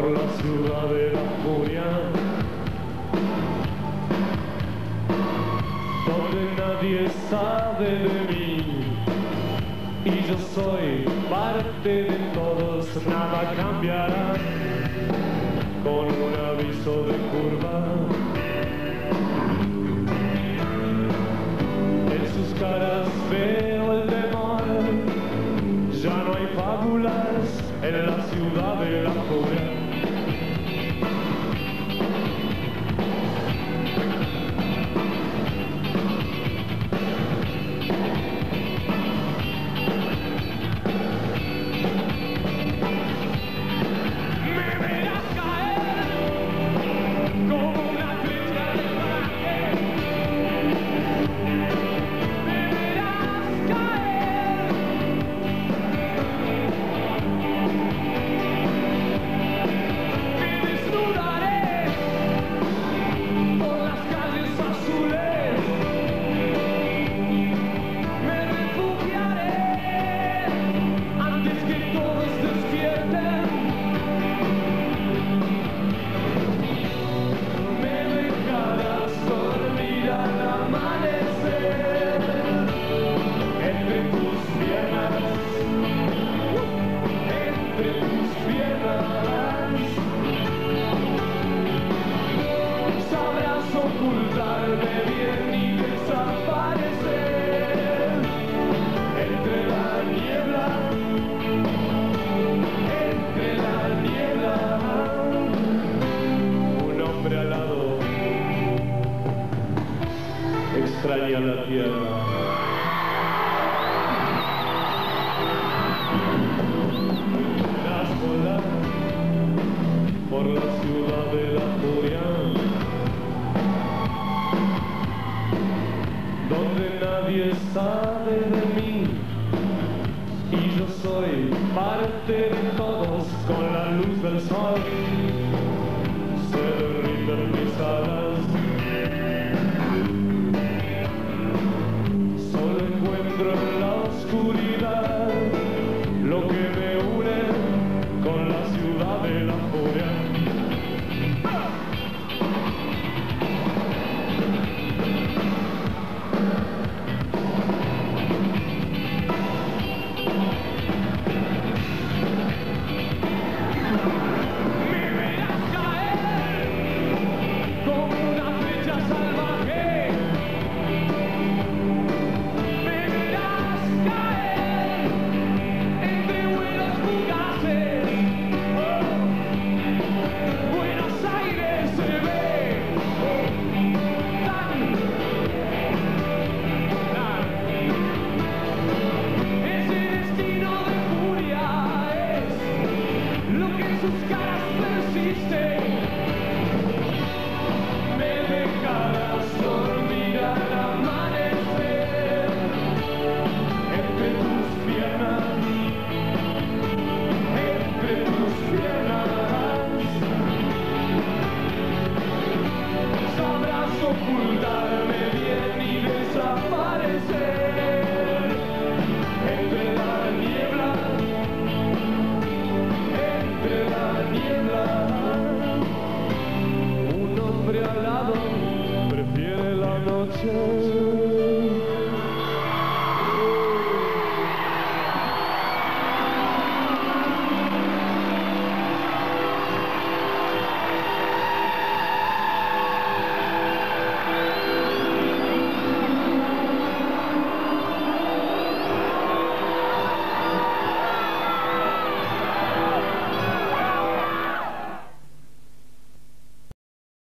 por la ciudad de la furia, donde nadie sabe de mí. Y yo soy parte de todos, nada cambiará. Con un aviso de curva. En sus caras veo el temor, ya no hay fábulas en la ciudad de la furia. Extraña la tierra. Verás volar por la ciudad Sara prefiere la noche.